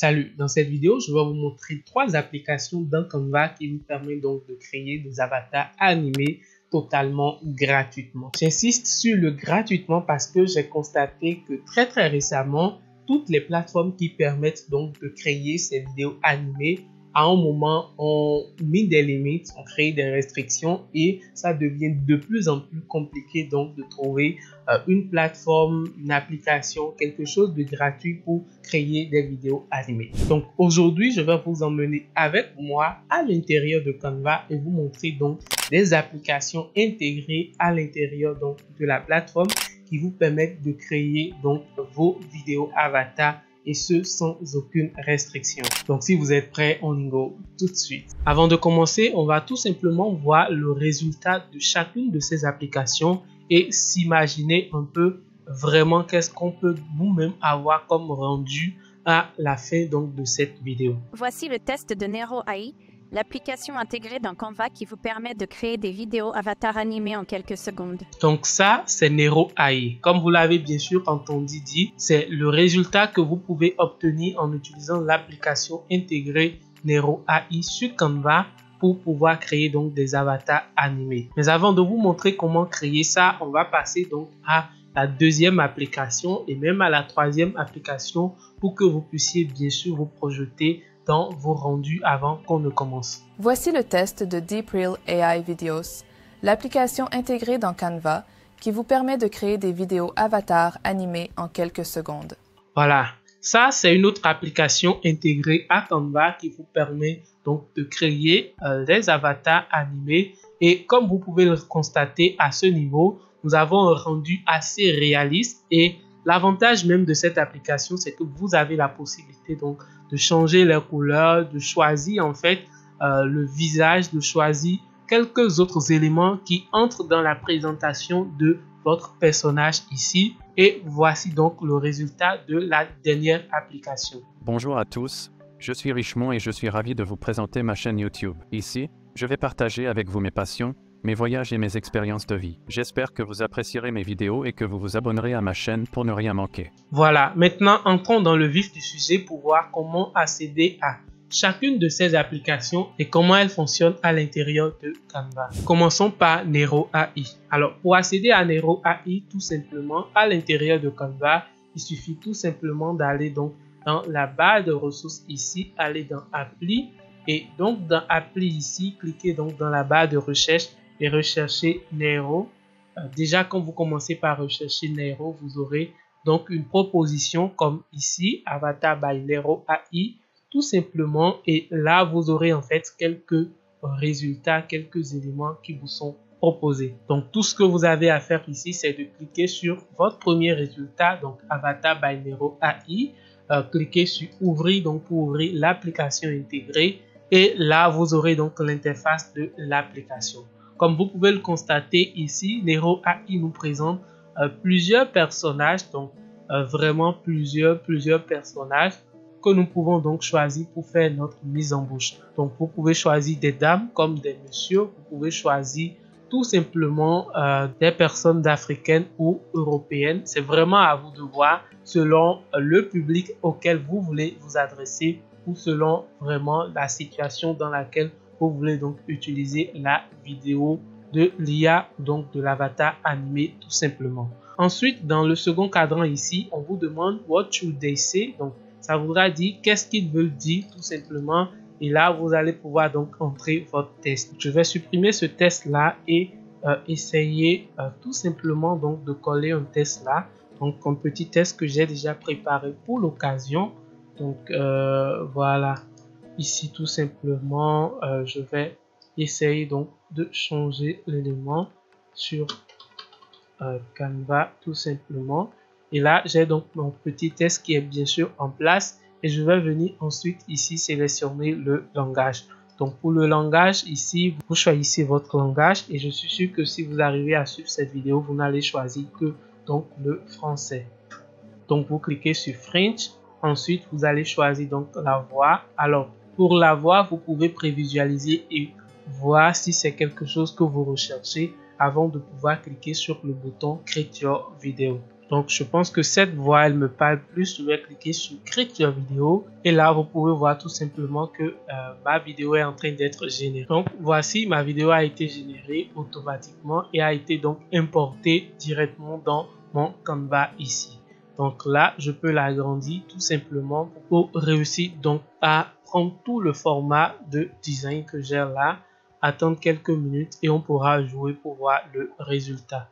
Salut, dans cette vidéo, je vais vous montrer trois applications dans Canva qui vous permettent donc de créer des avatars animés totalement gratuitement. J'insiste sur le gratuitement parce que j'ai constaté que très très récemment, toutes les plateformes qui permettent donc de créer ces vidéos animées à un moment, on met des limites, on crée des restrictions et ça devient de plus en plus compliqué donc de trouver euh, une plateforme, une application, quelque chose de gratuit pour créer des vidéos animées. Donc aujourd'hui, je vais vous emmener avec moi à l'intérieur de Canva et vous montrer donc des applications intégrées à l'intérieur de la plateforme qui vous permettent de créer donc vos vidéos avatars et ce sans aucune restriction. Donc si vous êtes prêt, on y go tout de suite. Avant de commencer, on va tout simplement voir le résultat de chacune de ces applications et s'imaginer un peu vraiment qu'est-ce qu'on peut nous-mêmes avoir comme rendu à la fin donc de cette vidéo. Voici le test de Nero AI l'application intégrée dans Canva qui vous permet de créer des vidéos avatars animés en quelques secondes. Donc ça, c'est Nero AI. Comme vous l'avez bien sûr entendu dit, c'est le résultat que vous pouvez obtenir en utilisant l'application intégrée Nero AI sur Canva pour pouvoir créer donc des avatars animés. Mais avant de vous montrer comment créer ça, on va passer donc à la deuxième application et même à la troisième application pour que vous puissiez bien sûr vous projeter vos rendus avant qu'on ne commence. Voici le test de DeepReal AI Videos, l'application intégrée dans Canva qui vous permet de créer des vidéos avatars animées en quelques secondes. Voilà, ça c'est une autre application intégrée à Canva qui vous permet donc de créer euh, des avatars animés et comme vous pouvez le constater à ce niveau, nous avons un rendu assez réaliste et L'avantage même de cette application, c'est que vous avez la possibilité donc de changer les couleurs, de choisir en fait euh, le visage, de choisir quelques autres éléments qui entrent dans la présentation de votre personnage ici. Et voici donc le résultat de la dernière application. Bonjour à tous, je suis Richemont et je suis ravi de vous présenter ma chaîne YouTube. Ici, je vais partager avec vous mes passions, mes voyages et mes expériences de vie. J'espère que vous apprécierez mes vidéos et que vous vous abonnerez à ma chaîne pour ne rien manquer. Voilà, maintenant entrons dans le vif du sujet pour voir comment accéder à chacune de ces applications et comment elles fonctionnent à l'intérieur de Canva. Commençons par Nero AI. Alors, pour accéder à Nero AI, tout simplement, à l'intérieur de Canva, il suffit tout simplement d'aller donc dans la barre de ressources ici, aller dans Appli et donc dans Appli ici, cliquez donc dans la barre de recherche rechercher Nero. Euh, déjà, quand vous commencez par rechercher Nero, vous aurez donc une proposition comme ici, Avatar by Nero AI, tout simplement. Et là, vous aurez en fait quelques résultats, quelques éléments qui vous sont proposés. Donc, tout ce que vous avez à faire ici, c'est de cliquer sur votre premier résultat, donc Avatar by Nero AI. Euh, cliquez sur ouvrir donc pour ouvrir l'application intégrée et là vous aurez donc l'interface de l'application. Comme vous pouvez le constater ici, Nero AI nous présente euh, plusieurs personnages, donc euh, vraiment plusieurs, plusieurs personnages que nous pouvons donc choisir pour faire notre mise en bouche. Donc vous pouvez choisir des dames comme des messieurs, vous pouvez choisir tout simplement euh, des personnes africaines ou européennes. C'est vraiment à vous de voir selon le public auquel vous voulez vous adresser ou selon vraiment la situation dans laquelle vous voulez donc utiliser la vidéo de l'IA, donc de l'avatar animé tout simplement. Ensuite, dans le second cadran ici, on vous demande What should they say? Donc, ça voudra dire qu'est-ce qu'ils veulent dire tout simplement. Et là, vous allez pouvoir donc entrer votre test. Je vais supprimer ce test là et euh, essayer euh, tout simplement donc de coller un test là. Donc, un petit test que j'ai déjà préparé pour l'occasion. Donc, euh, voilà ici tout simplement euh, je vais essayer donc de changer l'élément sur euh, Canva tout simplement. Et là j'ai donc mon petit test qui est bien sûr en place et je vais venir ensuite ici sélectionner le langage. Donc pour le langage ici vous choisissez votre langage et je suis sûr que si vous arrivez à suivre cette vidéo vous n'allez choisir que donc le français. Donc vous cliquez sur French. Ensuite vous allez choisir donc la voix. Alors pour la voix, vous pouvez prévisualiser et voir si c'est quelque chose que vous recherchez avant de pouvoir cliquer sur le bouton Create your vidéo. Donc je pense que cette voix elle me parle plus. Je vais cliquer sur écriture vidéo et là vous pouvez voir tout simplement que euh, ma vidéo est en train d'être générée. Donc voici ma vidéo a été générée automatiquement et a été donc importée directement dans mon Canva ici. Donc là je peux l'agrandir tout simplement pour réussir donc à prendre tout le format de design que j'ai là attendre quelques minutes et on pourra jouer pour voir le résultat.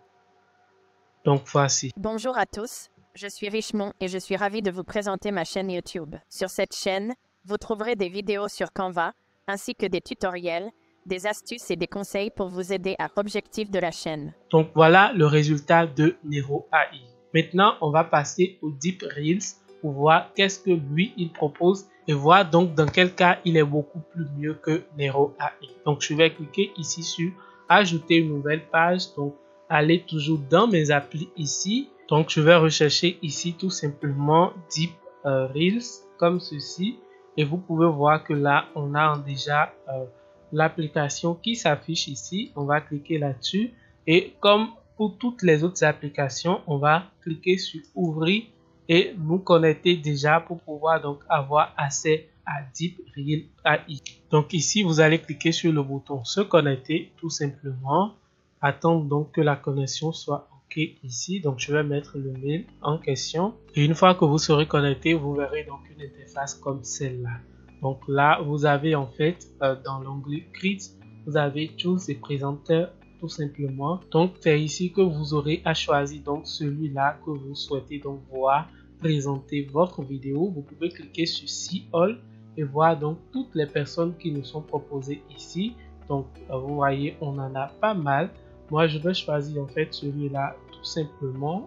Donc voici. Bonjour à tous, je suis Richemont et je suis ravi de vous présenter ma chaîne YouTube. Sur cette chaîne, vous trouverez des vidéos sur Canva, ainsi que des tutoriels, des astuces et des conseils pour vous aider à l'objectif de la chaîne. Donc voilà le résultat de Nero AI. Maintenant, on va passer au Deep Reels pour voir qu'est-ce que lui il propose et voir donc dans quel cas il est beaucoup plus mieux que Nero AI. Donc je vais cliquer ici sur ajouter une nouvelle page. Donc aller toujours dans mes applis ici. Donc, je vais rechercher ici tout simplement Deep euh, Reels comme ceci. Et vous pouvez voir que là, on a déjà euh, l'application qui s'affiche ici. On va cliquer là-dessus. Et comme pour toutes les autres applications, on va cliquer sur ouvrir et nous connecter déjà pour pouvoir donc avoir accès à Deep Reel AI. Donc ici, vous allez cliquer sur le bouton se connecter tout simplement attendre donc que la connexion soit OK ici. Donc, je vais mettre le mail en question. Et une fois que vous serez connecté, vous verrez donc une interface comme celle-là. Donc là, vous avez en fait euh, dans l'onglet Grid, vous avez tous et présenteurs simplement. Donc, c'est ici que vous aurez à choisir donc celui-là que vous souhaitez donc voir présenter votre vidéo. Vous pouvez cliquer sur See All et voir donc toutes les personnes qui nous sont proposées ici. Donc, euh, vous voyez, on en a pas mal. Moi, je vais choisir en fait celui-là tout simplement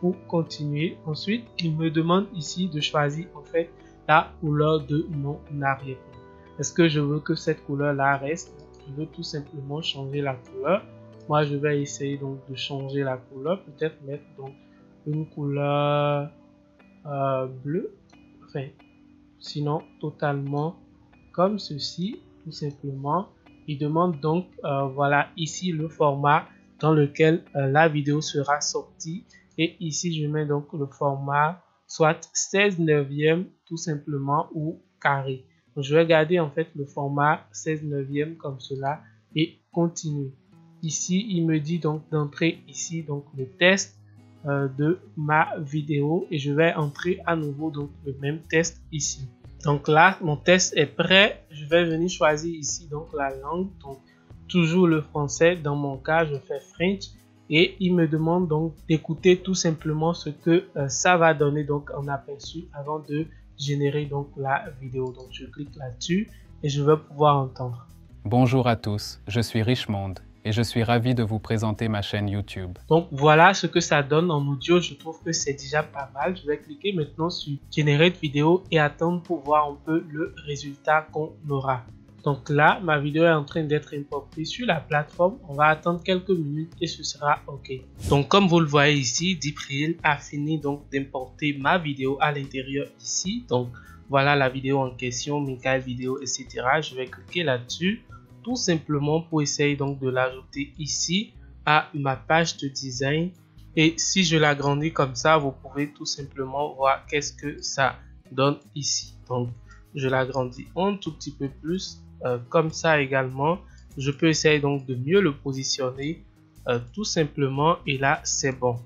pour continuer. Ensuite, il me demande ici de choisir en fait la couleur de mon arrière-plan. Est-ce que je veux que cette couleur-là reste? Je veux tout simplement changer la couleur. Moi, je vais essayer donc de changer la couleur. Peut-être mettre donc une couleur euh, bleue. Enfin, sinon totalement comme ceci, tout simplement. Il demande donc, euh, voilà, ici le format dans lequel euh, la vidéo sera sortie. Et ici, je mets donc le format soit 16 neuvième tout simplement ou carré. je vais garder en fait le format 16 neuvième comme cela et continuer. Ici, il me dit donc d'entrer ici donc le test euh, de ma vidéo et je vais entrer à nouveau donc le même test ici. Donc là, mon test est prêt. Je vais venir choisir ici donc la langue. Donc toujours le français. Dans mon cas, je fais French. Et il me demande donc d'écouter tout simplement ce que euh, ça va donner donc en aperçu avant de générer donc la vidéo. Donc je clique là-dessus et je vais pouvoir entendre. Bonjour à tous, je suis Richmond et je suis ravi de vous présenter ma chaîne YouTube. Donc voilà ce que ça donne en audio, je trouve que c'est déjà pas mal. Je vais cliquer maintenant sur générer vidéo et attendre pour voir un peu le résultat qu'on aura. Donc là, ma vidéo est en train d'être importée sur la plateforme. On va attendre quelques minutes et ce sera OK. Donc comme vous le voyez ici, DeepReal a fini donc d'importer ma vidéo à l'intérieur ici. Donc voilà la vidéo en question, Michael vidéo, etc. Je vais cliquer là-dessus tout simplement pour essayer donc de l'ajouter ici à ma page de design. Et si je l'agrandis comme ça vous pouvez tout simplement voir qu'est-ce que ça donne ici. Donc je l'agrandis un tout petit peu plus euh, comme ça également. Je peux essayer donc de mieux le positionner euh, tout simplement. Et là c'est bon.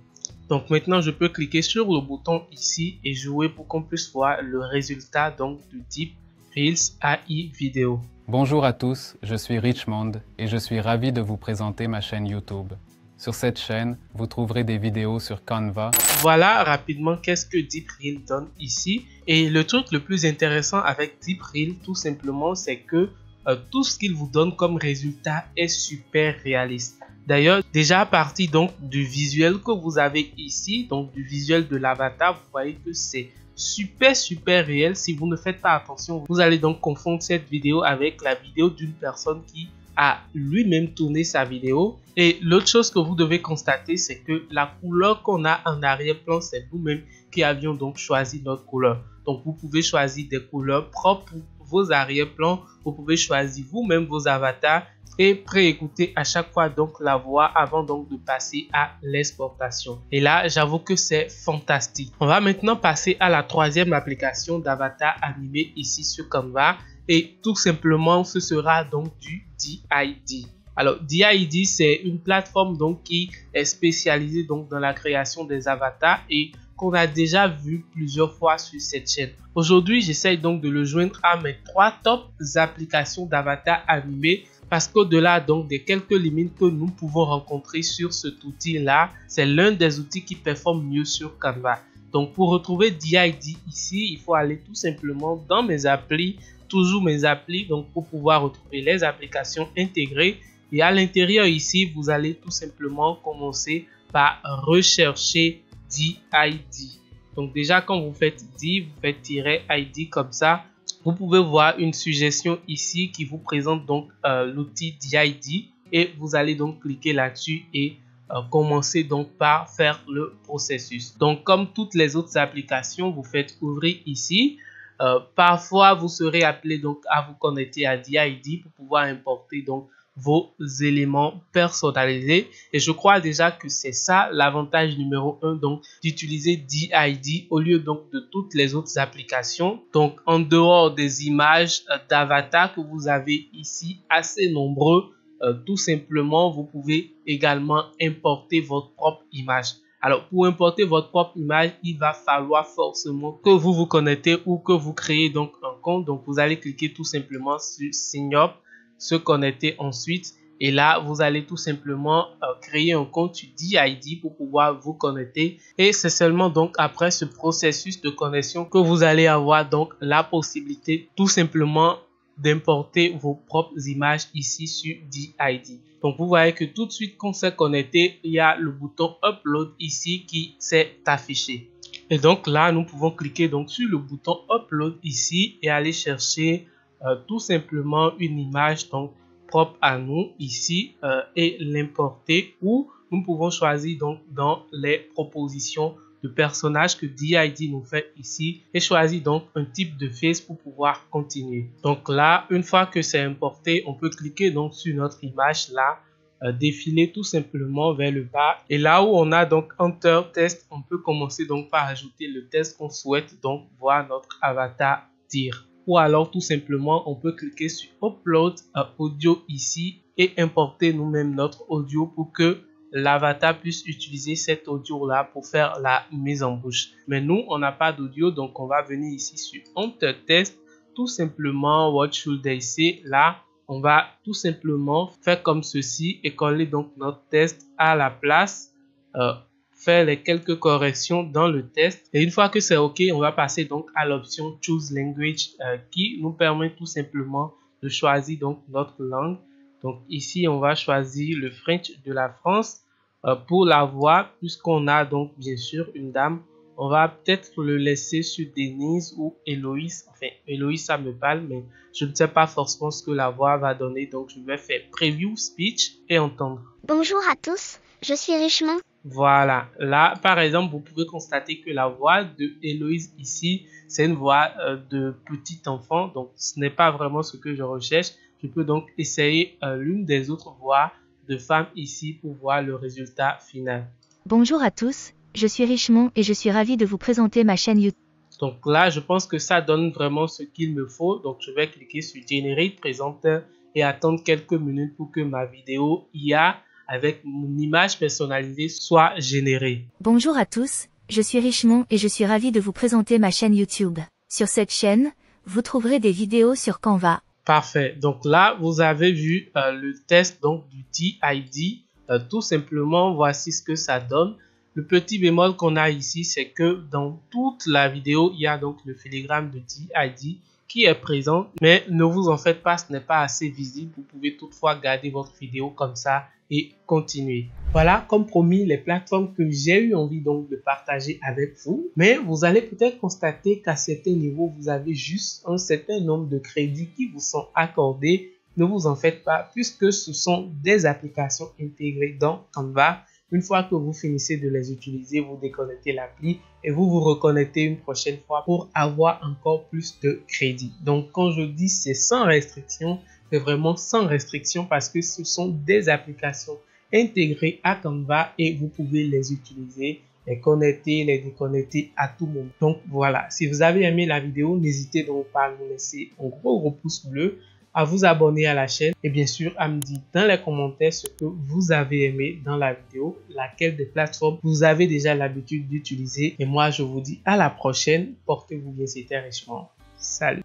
Donc maintenant je peux cliquer sur le bouton ici et jouer pour qu'on puisse voir le résultat donc du type Reels AI vidéo Bonjour à tous, je suis Richmond et je suis ravi de vous présenter ma chaîne YouTube. Sur cette chaîne, vous trouverez des vidéos sur Canva. Voilà rapidement qu'est-ce que DeepReel donne ici. Et le truc le plus intéressant avec DeepReel, tout simplement, c'est que euh, tout ce qu'il vous donne comme résultat est super réaliste. D'ailleurs, déjà à partir donc du visuel que vous avez ici, donc du visuel de l'avatar, vous voyez que c'est super super réel. Si vous ne faites pas attention, vous allez donc confondre cette vidéo avec la vidéo d'une personne qui a lui-même tourné sa vidéo. Et l'autre chose que vous devez constater, c'est que la couleur qu'on a en arrière-plan, c'est vous-même qui avions donc choisi notre couleur. Donc vous pouvez choisir des couleurs propres pour vos arrière-plans. Vous pouvez choisir vous-même vos avatars et préécouter à chaque fois donc la voix avant donc de passer à l'exportation. Et là, j'avoue que c'est fantastique. On va maintenant passer à la troisième application d'avatar animé ici sur Canva et tout simplement ce sera donc du DID. Alors DID c'est une plateforme donc qui est spécialisée donc dans la création des avatars et qu'on a déjà vu plusieurs fois sur cette chaîne. Aujourd'hui, j'essaye donc de le joindre à mes trois top applications d'avatar animés parce qu'au-delà donc des quelques limites que nous pouvons rencontrer sur cet outil-là, c'est l'un des outils qui performe mieux sur Canva. Donc pour retrouver DID ici, il faut aller tout simplement dans mes applis, toujours mes applis, donc pour pouvoir retrouver les applications intégrées. Et à l'intérieur ici, vous allez tout simplement commencer par rechercher DID. Donc déjà quand vous faites D, vous faites tirer ID comme ça vous pouvez voir une suggestion ici qui vous présente donc euh, l'outil DID et vous allez donc cliquer là-dessus et euh, commencer donc par faire le processus. Donc comme toutes les autres applications, vous faites ouvrir ici. Euh, parfois, vous serez appelé donc à vous connecter à DID pour pouvoir importer donc vos éléments personnalisés. Et je crois déjà que c'est ça l'avantage numéro un donc d'utiliser DID au lieu donc de toutes les autres applications. Donc en dehors des images euh, d'avatar que vous avez ici assez nombreux, euh, tout simplement vous pouvez également importer votre propre image. Alors, pour importer votre propre image, il va falloir forcément que vous vous connectez ou que vous créez donc un compte. Donc, vous allez cliquer tout simplement sur Sign Up se connecter ensuite. Et là, vous allez tout simplement euh, créer un compte DID pour pouvoir vous connecter. Et c'est seulement donc après ce processus de connexion que vous allez avoir donc la possibilité tout simplement d'importer vos propres images ici sur DID. Donc vous voyez que tout de suite qu'on s'est connecté, il y a le bouton Upload ici qui s'est affiché. Et donc là, nous pouvons cliquer donc sur le bouton Upload ici et aller chercher euh, tout simplement une image donc propre à nous ici euh, et l'importer ou nous pouvons choisir donc dans les propositions de personnages que DID nous fait ici et choisir donc un type de face pour pouvoir continuer. Donc là, une fois que c'est importé, on peut cliquer donc sur notre image là, euh, défiler tout simplement vers le bas et là où on a donc Enter Test, on peut commencer donc par ajouter le test qu'on souhaite donc voir notre avatar dire ou alors tout simplement on peut cliquer sur upload audio ici et importer nous-mêmes notre audio pour que l'avatar puisse utiliser cet audio là pour faire la mise en bouche. Mais nous on n'a pas d'audio donc on va venir ici sur enter test. Tout simplement what should I say? Là on va tout simplement faire comme ceci et coller donc notre test à la place euh, faire les quelques corrections dans le test. Et une fois que c'est OK, on va passer donc à l'option Choose Language euh, qui nous permet tout simplement de choisir donc notre langue. Donc ici, on va choisir le French de la France. Euh, pour la voix, puisqu'on a donc bien sûr une dame, on va peut-être le laisser sur Denise ou Héloïse. Enfin, Héloïse, ça me parle, mais je ne sais pas forcément ce que la voix va donner. Donc, je vais faire Preview Speech et entendre. Bonjour à tous, je suis Richemont. Voilà, là par exemple, vous pouvez constater que la voix de Héloïse ici, c'est une voix euh, de petit enfant, donc ce n'est pas vraiment ce que je recherche. Je peux donc essayer euh, l'une des autres voix de femme ici pour voir le résultat final. Bonjour à tous, je suis Richemont et je suis ravi de vous présenter ma chaîne YouTube. Donc là, je pense que ça donne vraiment ce qu'il me faut. Donc je vais cliquer sur Generate Presenter et attendre quelques minutes pour que ma vidéo IA avec mon image personnalisée soit générée. Bonjour à tous, je suis Richemont et je suis ravi de vous présenter ma chaîne YouTube. Sur cette chaîne, vous trouverez des vidéos sur Canva. Parfait. Donc là, vous avez vu euh, le test donc du TID. Euh, tout simplement, voici ce que ça donne. Le petit bémol qu'on a ici, c'est que dans toute la vidéo, il y a donc le filigrane de TID qui est présent. Mais ne vous en faites pas, ce n'est pas assez visible. Vous pouvez toutefois garder votre vidéo comme ça et continuer. Voilà, comme promis, les plateformes que j'ai eu envie donc de partager avec vous. Mais vous allez peut-être constater qu'à certains niveaux, vous avez juste un certain nombre de crédits qui vous sont accordés. Ne vous en faites pas, puisque ce sont des applications intégrées dans Canva Une fois que vous finissez de les utiliser, vous déconnectez l'appli et vous vous reconnectez une prochaine fois pour avoir encore plus de crédit. Donc quand je dis c'est sans restriction, c'est vraiment sans restriction parce que ce sont des applications intégrées à Canva et vous pouvez les utiliser les connecter, les déconnecter à tout moment. Donc voilà, si vous avez aimé la vidéo, n'hésitez donc pas à nous laisser un gros gros pouce bleu à vous abonner à la chaîne et bien sûr à me dire dans les commentaires ce que vous avez aimé dans la vidéo, laquelle des plateformes vous avez déjà l'habitude d'utiliser. Et moi, je vous dis à la prochaine. Portez-vous bien, c'était Richement. Salut